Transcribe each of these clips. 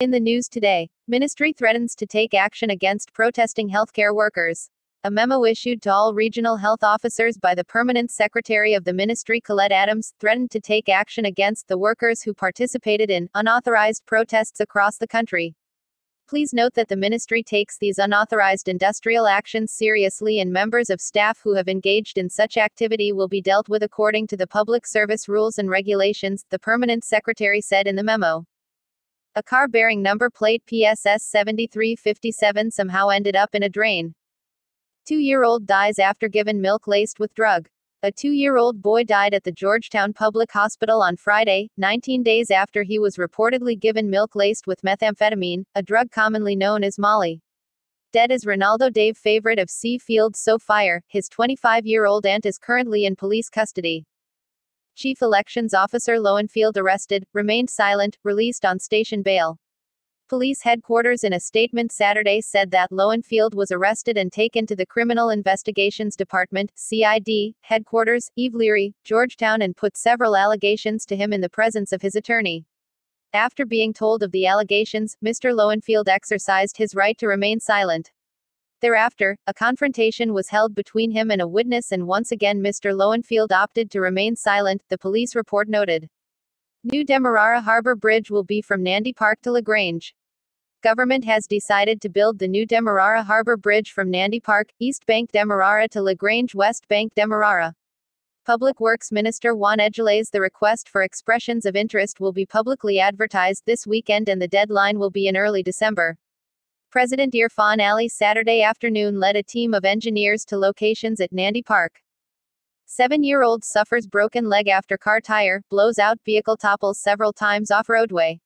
In the news today, ministry threatens to take action against protesting healthcare workers. A memo issued to all regional health officers by the permanent secretary of the ministry, Colette Adams, threatened to take action against the workers who participated in unauthorized protests across the country. Please note that the ministry takes these unauthorized industrial actions seriously, and members of staff who have engaged in such activity will be dealt with according to the public service rules and regulations, the permanent secretary said in the memo. A car bearing number plate PSS 7357 somehow ended up in a drain. Two year old dies after given milk laced with drug. A two year old boy died at the Georgetown Public Hospital on Friday, 19 days after he was reportedly given milk laced with methamphetamine, a drug commonly known as Molly. Dead is Ronaldo Dave favorite of C Field So Fire, his 25 year old aunt is currently in police custody. Chief Elections Officer Lowenfield arrested, remained silent, released on station bail. Police headquarters in a statement Saturday said that Lowenfield was arrested and taken to the Criminal Investigations Department, CID, headquarters, Eve Leary, Georgetown, and put several allegations to him in the presence of his attorney. After being told of the allegations, Mr. Lowenfield exercised his right to remain silent. Thereafter, a confrontation was held between him and a witness, and once again Mr. Lowenfield opted to remain silent, the police report noted. New Demerara Harbor Bridge will be from Nandy Park to LaGrange. Government has decided to build the new Demerara Harbor Bridge from Nandy Park, East Bank Demerara to LaGrange West Bank Demerara. Public Works Minister Juan Edghill says the request for expressions of interest will be publicly advertised this weekend and the deadline will be in early December. President Irfan Ali Saturday afternoon led a team of engineers to locations at Nandy Park. Seven year old suffers broken leg after car tire, blows out, vehicle topples several times off roadway.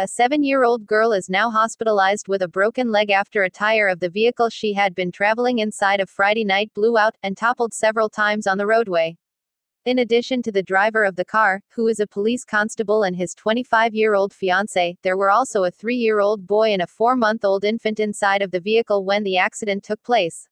A seven year old girl is now hospitalized with a broken leg after a tire of the vehicle she had been traveling inside of Friday night blew out and toppled several times on the roadway. In addition to the driver of the car, who is a police constable, and his 25 year old fiance, there were also a three year old boy and a four month old infant inside of the vehicle when the accident took place.